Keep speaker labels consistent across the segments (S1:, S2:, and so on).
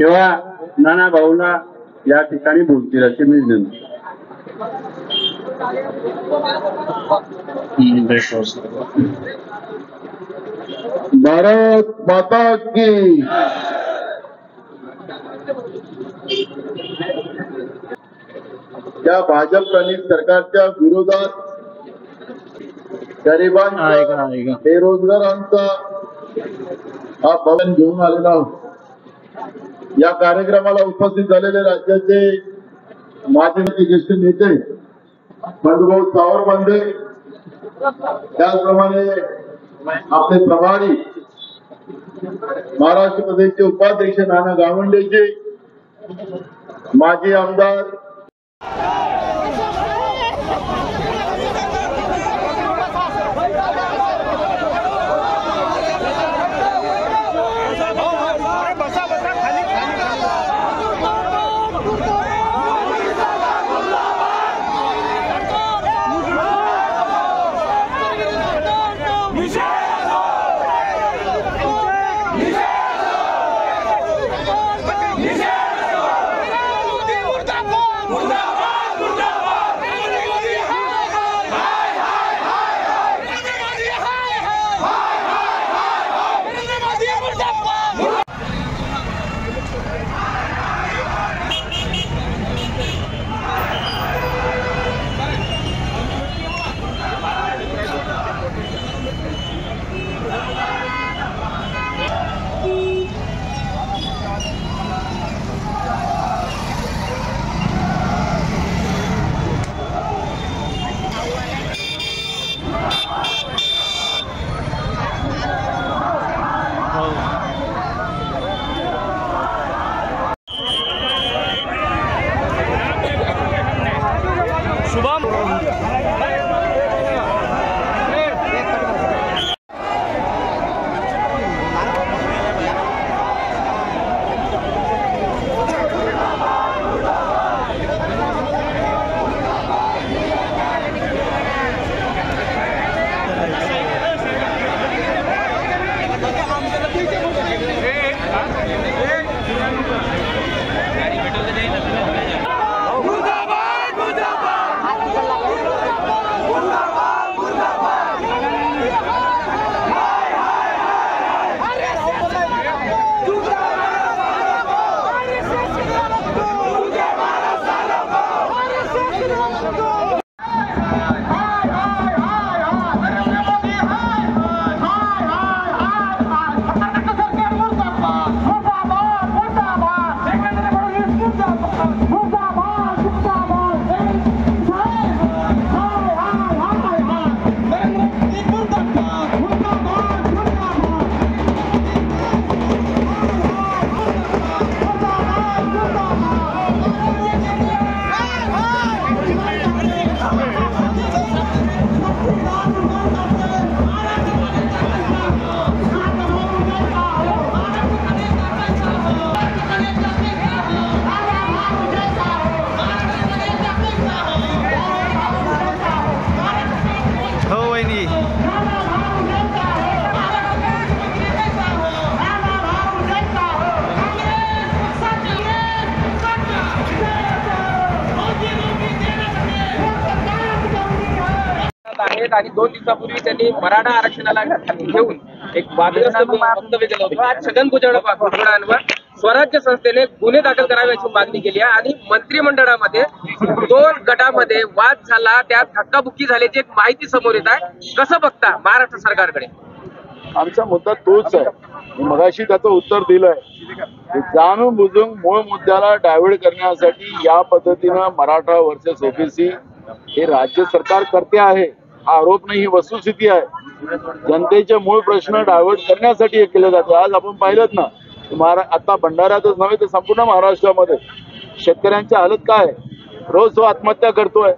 S1: तेव्हा नाना भाऊला या ठिकाणी बोलतील अशी मी विनंती.
S2: भारत माता की. त्या भाजप प्रणित सरकारच्या विरोधात गरिबांचा बेरोजगारांचा हा भवन घेऊन आलेला आहोत. या कार्यक्रमाला उपस्थित झालेले राज्याचे माजी ज्येष्ठ नेते बंधुभाऊ सावरबंदे त्याचप्रमाणे आपले प्रभारी महाराष्ट्र प्रदेशचे उपाध्यक्ष नाना गावंडेचे माजी आमदार
S3: आणि दोन दिवसापूर्वी त्यांनी मराठा आरक्षणाला घेऊन एक वादग्रस्त वक्तव्य केलं होतं. आज छगन भुजबळ भुजबळांवर स्वराज्य संस्थेने गुन्हे दाखल करावे अशी मागणी केली आहे आणि मंत्रिमंडळामध्ये दोन गटामध्ये वाद झाला. त्यात धक्काबुक्की झाल्याची एक माहिती समोर येत आहे. कसं बघता महाराष्ट्र सरकारकडे?
S2: आमचा मुद्दा तोच आहे. मी मगाशी त्याचं उत्तर दिलंय. जाणून बुजून मूळ मुद्द्याला डायव्हर्ट करण्यासाठी या पद्धतीनं मराठा वर्सेस ओबीसी हे राज्य सरकार करते आहे. हा आरोप नाही ही वस्तुस्थिती आहे. जनतेचे मूळ प्रश्न डायव्हर्ट करण्यासाठी हे केलं जातं. आज आपण पाहिलं ना महारा आता भंडाऱ्यातच नव्हे तर संपूर्ण महाराष्ट्रामध्ये शेतकऱ्यांची हालत काय आहे? रोज तो आत्महत्या करतोय.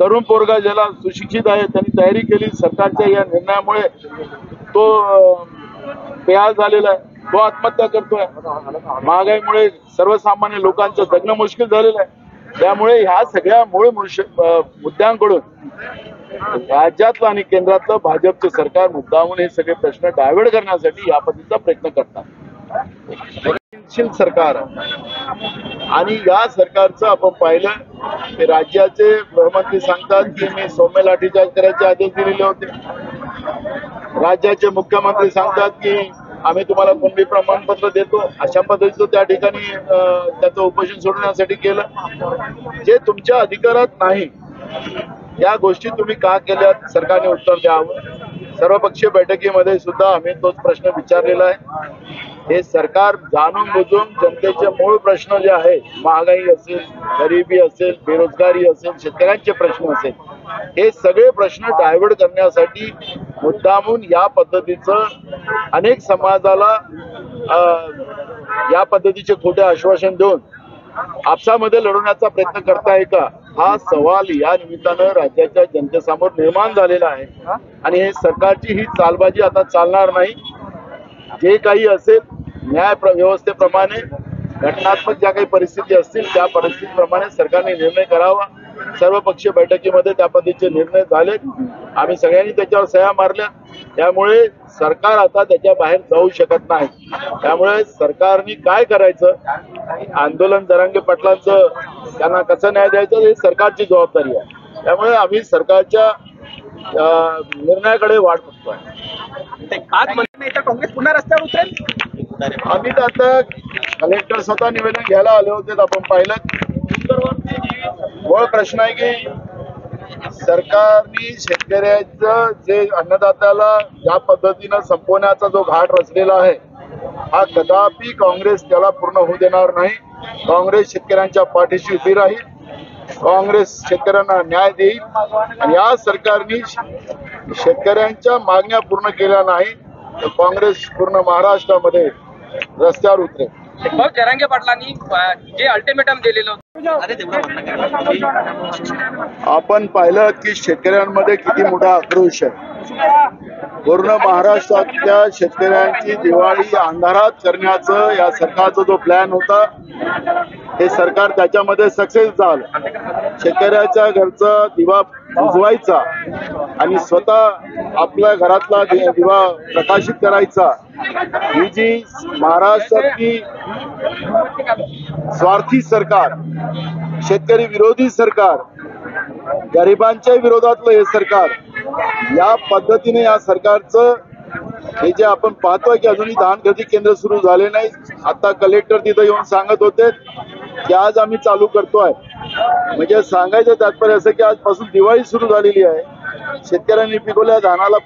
S2: तरुण पोरगा ज्याला सुशिक्षित आहे त्यांनी तयारी केली सरकारच्या या निर्णयामुळे तो तयार झालेला आहे. तो आत्महत्या करतोय. महागाईमुळे सर्वसामान्य लोकांचं जगणं मुश्किल झालेलं आहे. त्यामुळे ह्या सगळ्या मूळ मुद्द्यांकडून राज्यातलं आणि केंद्रातलं भाजपचं सरकार मुद्दामून हे सगळे प्रश्न डायव्हर्ट करण्यासाठी या पद्धतीचा प्रयत्न करतात. सरकार. आणि या सरकारचं आपण पाहिलं की राज्याचे गृहमंत्री सांगतात की मी सौम्य लाठीचार्ज करायचे आदेश दिलेले होते. राज्याचे मुख्यमंत्री सांगतात की आम्ही तुम्हाला कुणबी प्रमाणपत्र देतो. अशा पद्धतीचं त्या ठिकाणी त्याचं उपोषण सोडण्यासाठी केलं. जे तुमच्या अधिकारात नाही या गोष्टी तुम्ही का केल्यात सरकारने उत्तर द्यावं. सर्वपक्षीय बैठकीमध्ये सुद्धा आम्ही तोच प्रश्न विचारलेला आहे. हे सरकार जाणून बुजून जनतेचे मूळ प्रश्न जे आहे महागाई असेल गरिबी असेल बेरोजगारी असेल शेतकऱ्यांचे प्रश्न असेल हे सगळे प्रश्न डायव्हर्ट करण्यासाठी मुद्दामून या पद्धतीचं अनेक समाजाला या पद्धतीचे खोटे आश्वासन देऊन आपसामध्ये लढवण्याचा प्रयत्न करताय का? हा सवाल या निमित्तानं राज्याच्या जनतेसमोर निर्माण झालेला आहे. आणि हे सरकारची ही चालबाजी आता चालणार नाही. जे काही असेल न्याय व्यवस्थेप्रमाणे घटनात्मक ज्या काही परिस्थिती असतील त्या परिस्थितीप्रमाणे सरकारने निर्णय करावा. सर्वपक्षीय बैठकीमध्ये त्या पद्धतीचे निर्णय झाले आम्ही सगळ्यांनी त्याच्यावर सह्या मारल्या. त्यामुळे सरकार आता त्याच्या बाहेर जाऊ शकत नाही. त्यामुळे सरकारने काय करायचं? आंदोलन जरांगे पाटलांचं त्यांना कसं न्याय द्यायचं हे सरकारची जबाबदारी आहे. त्यामुळे आम्ही सरकारच्या निर्णयाकडे वाट बघतोय.
S3: तर काँग्रेस पुन्हा रस्त्यावर उतरेल?
S2: आम्ही तर आता कलेक्टर स्वतः निवेदन घ्यायला आले होते आपण पाहिलं. मूळ प्रश्न आहे की सरकारने शेतकऱ्याचं जे अन्नदात्याला ज्या पद्धतीनं संपवण्याचा जो घाट रचलेला आहे हा कदापि काँग्रेस त्याला पूर्ण होऊ देणार नाही. काँग्रेस शेतकऱ्यांच्या पाठीशी उभी राहील. काँग्रेस शेतकऱ्यांना न्याय देईल. या सरकारने शेतकऱ्यांच्या मागण्या पूर्ण केल्या नाही तर काँग्रेस पूर्ण महाराष्ट्रामध्ये रस्त्यावर उतरेल.
S3: मग जरांगे पाटलांनी जे अल्टिमेटम दिलेलं
S2: आपण पाहिलं की शेतकऱ्यांमध्ये किती मोठा आक्रोश आहे. पूर्ण महाराष्ट्रातल्या शेतकऱ्यांची दिवाळी अंधारात करण्याचं या सरकारचा जो प्लॅन होता हे सरकार त्याच्यामध्ये सक्सेस झालं. शेतकऱ्याच्या घरचा दिवा उजवायचा आणि स्वतः आपल्या घरातला दिवा प्रकाशित करायचा ही जी महाराष्ट्रातली स्वार्थी सरकार शेतकरी विरोधी सरकार गरिबांच्या विरोधातलं हे सरकार या पद्धतीने या सरकारचं हे जे आपण पाहतोय की अजूनही धान खरेदी केंद्र सुरू झाले नाही आता कलेक्टर तिथं येऊन सांगत होते की आज आम्ही चालू करतोय. म्हणजे सांगायचं तात्पर्य असं की आजपासून दिवाळी सुरू झालेली आहे. शेतकऱ्यांनी पिकवल्या धानाला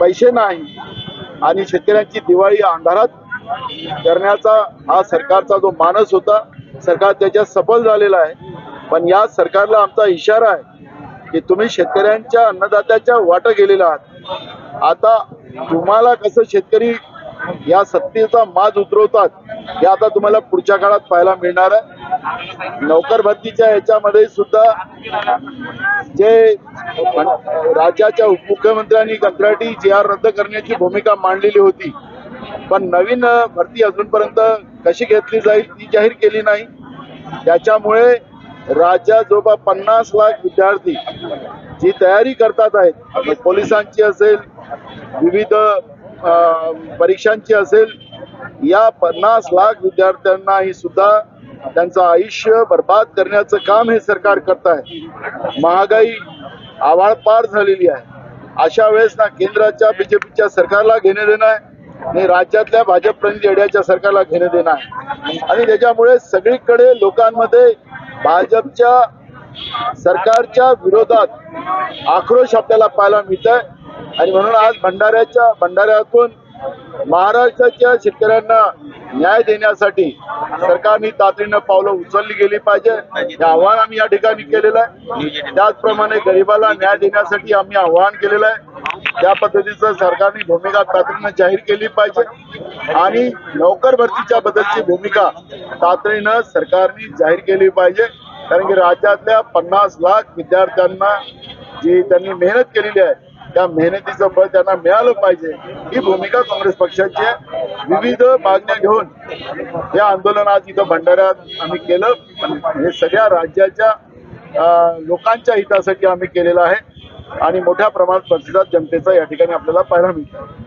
S2: पैसे नाही आणि शेतकऱ्यांची दिवाळी अंधारात करण्याचा हा सरकारचा जो मानस होता सरकार त्याच्यात सफल झालेला आहे. पण या सरकारला आमचा इशारा आहे की तुम्ही शेतकऱ्यांच्या अन्नदात्याच्या वाट गेलेला आहात. आता तुम्हाला कसं शेतकरी या सत्तेचा माज उतरवतात हे आता तुम्हाला पुढच्या काळात पाहायला मिळणार आहे. नोकर भरतीच्या याच्यामध्ये सुद्धा जे राज्याच्या उपमुख्यमंत्र्यांनी कंत्राटी जी आर रद्द करण्याची भूमिका मांडलेली होती पण नवीन भरती अजूनपर्यंत कशी घेतली जाईल ती जाहीर केली नाही. त्याच्यामुळे राज्यात जवळपास पन्नास लाख विद्यार्थी जी तयारी करतात आहेत पोलिसांची असेल विविध परीक्षांची असेल या पन्नास लाख विद्यार्थ्यांनाही सुद्धा त्यांचं आयुष्य बर्बाद करण्याचं काम हे सरकार करत आहे. महागाई आवाळ पार झालेली आहे. अशा वेळेस ना केंद्राच्या बीजेपीच्या सरकारला घेणे देणं आहे आणि राज्यातल्या भाजप येड्याच्या सरकारला घेणे देणं आहे. आणि त्याच्यामुळे सगळीकडे लोकांमध्ये भाजपच्या सरकारच्या विरोधात आक्रोश आपल्याला पाहायला मिळत आहे आणि म्हणून आज भंडाऱ्याच्या भंडाऱ्यातून महाराष्ट्राच्या शेतकऱ्यांना न्याय देण्यासाठी सरकारने तातडीनं पावलं उचलली गेली पाहिजे. हे आव्हान आम्ही या ठिकाणी केलेलं आहे. त्याचप्रमाणे गरिबाला न्याय देण्यासाठी आम्ही आव्हान केलेलं आहे. त्या पद्धतीचं सरकारने भूमिका तातडीनं जाहीर केली पाहिजे. आणि नोकर भरतीच्या बद्दलची भूमिका तातडीनं सरकारने जाहीर केली पाहिजे. कारण की राज्यातल्या पन्नास लाख विद्यार्थ्यांना जी त्यांनी मेहनत केलेली आहे त्या मेहनतीचं फळ त्यांना मिळालं पाहिजे. ही भूमिका काँग्रेस पक्षाची आहे. विविध मागण्या घेऊन हे आंदोलन आज इथं भंडाऱ्यात आम्ही केलं. हे सगळ्या राज्याच्या अं, लोकांच्या हितासाठी आम्ही केलेलं आहे. आणि मोठ्या प्रमाणात प्रतिसाद जनतेचा या ठिकाणी आपल्याला पाहायला मिळतो.